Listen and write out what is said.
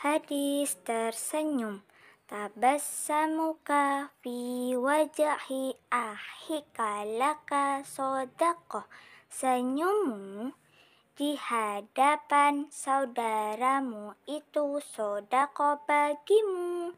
Hadis tersenyum. Tabassamuka fi wajahi ahika laka sodakoh. Senyummu di hadapan saudaramu itu sodako bagimu.